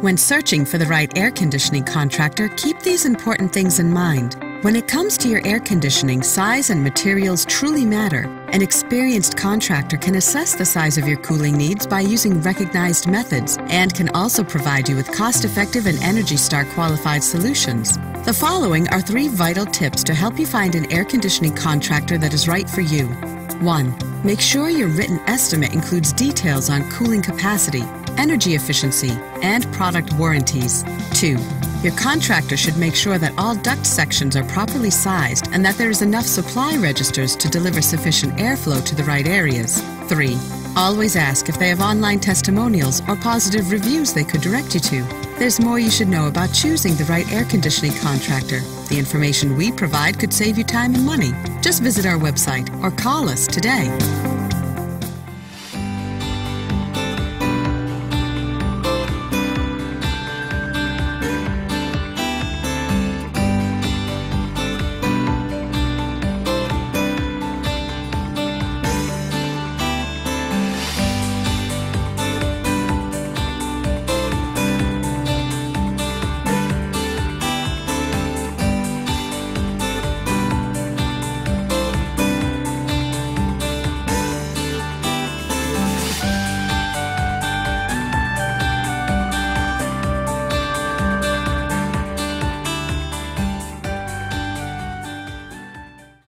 When searching for the right air conditioning contractor, keep these important things in mind. When it comes to your air conditioning, size and materials truly matter. An experienced contractor can assess the size of your cooling needs by using recognized methods and can also provide you with cost effective and Energy Star qualified solutions. The following are three vital tips to help you find an air conditioning contractor that is right for you. 1. Make sure your written estimate includes details on cooling capacity, energy efficiency, and product warranties. 2. Your contractor should make sure that all duct sections are properly sized and that there is enough supply registers to deliver sufficient airflow to the right areas. 3. Always ask if they have online testimonials or positive reviews they could direct you to. There's more you should know about choosing the right air conditioning contractor. The information we provide could save you time and money. Just visit our website or call us today.